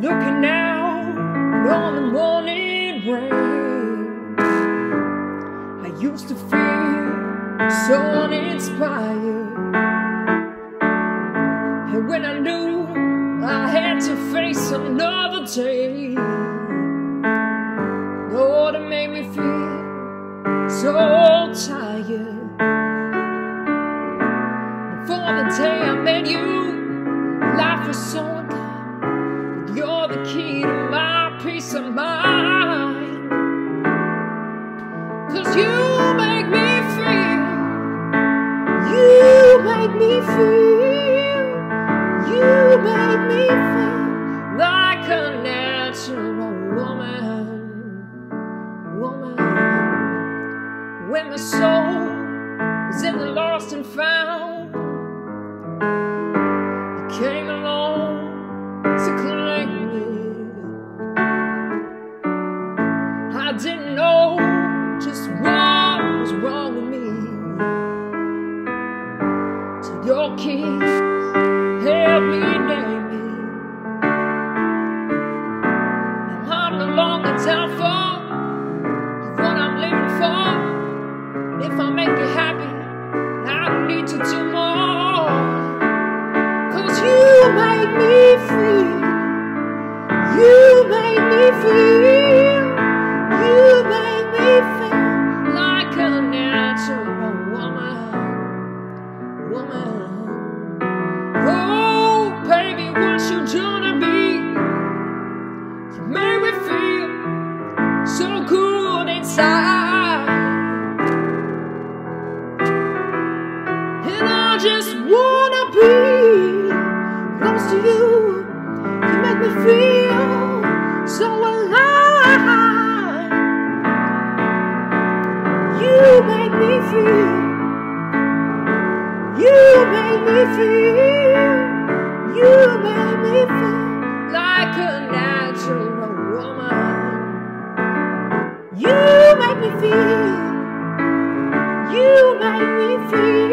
Looking out on the morning rain, I used to feel so uninspired. And when I knew I had to face another day, Lord, it made me feel so tired. Before the day I met you, life was so Cause you make me feel, you make me feel, you make me feel like a natural woman, woman. When my soul is in the lost know just what was wrong with me. So your keys help me name it. I'm no longer doubtful of what I'm living for. And if I make you happy, I don't need to do more. Cause you make me free. you make me feel, inside. And I just wanna be close to you. You make me feel so alive. You make me feel. You make me feel. You make me feel me feel. You make me feel.